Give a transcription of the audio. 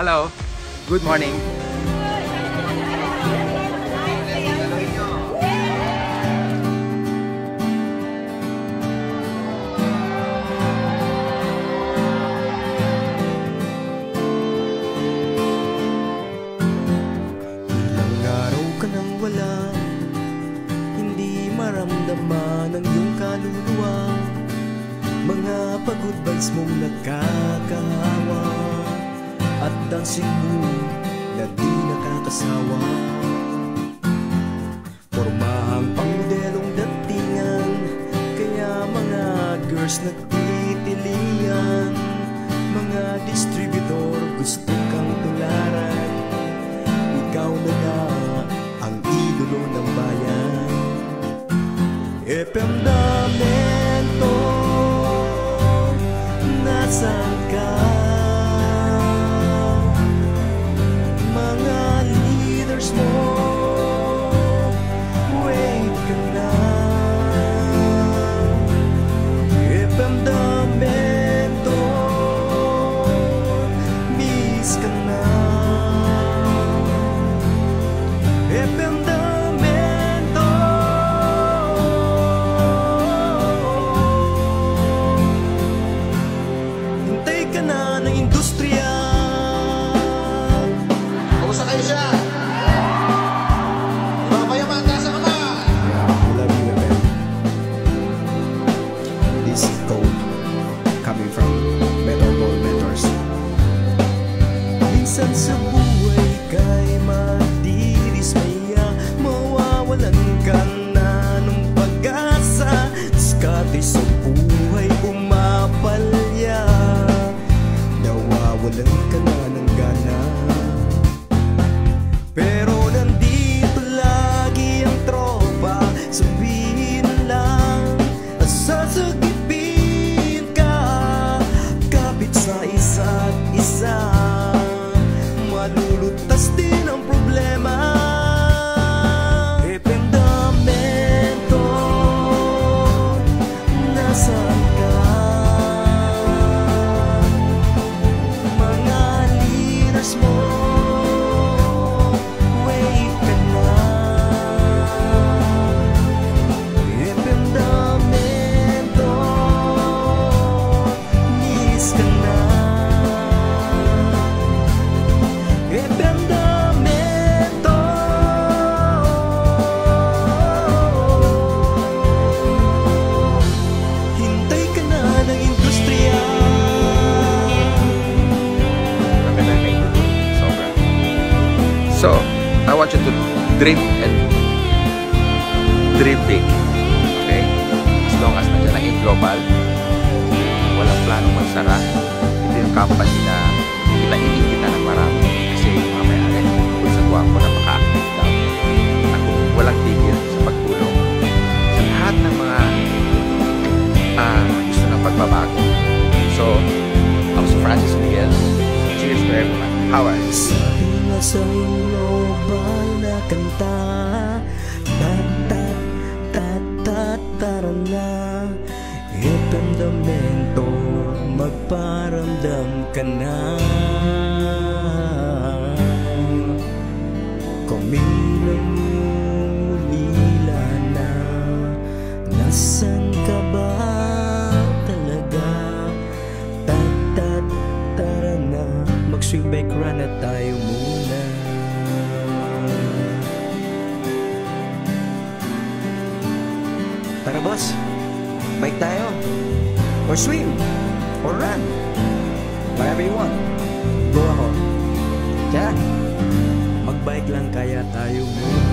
Hello. Good morning. Maramdaman ang iyong kaluluwa Mga pagod vibes mong nakakahawa At dancing mo na di nakakasawa. Formahang pangmodelong datingan Kaya mga girls nagtitilian. Mga distributor gusto kang tularan. Ikaw na nga ang idolo ng bayan. Epemdamento Nawawalan ka na ng gana. Pero nandito lagi ang tropa. Sabihin dream and big. Okay? As long as nandiyan ang global, walang planong magsara. Ito yung company na ilainin kita ng marami. Kasi mga may-ari, kung sa guwapo na maka-active daw. Ako, walang tigil sa pagtulong. Sa lahat ng mga ah, gusto ng pagbabago. So, ako si Francis Miguel. Cheers to everyone. How are you? Sabi nga sa global na kanta Tatat, tatat, tara na. Ependamento, magparamdam ka na. Kumilang ulila na Nasaan ka ba talaga? Tatat, tara na. Mag-swing bike run na tayo muna Tara boss, bike tayo. Or swim. Or run. Whatever you want. Go ako. Tara. Mag-bike lang kaya tayo muna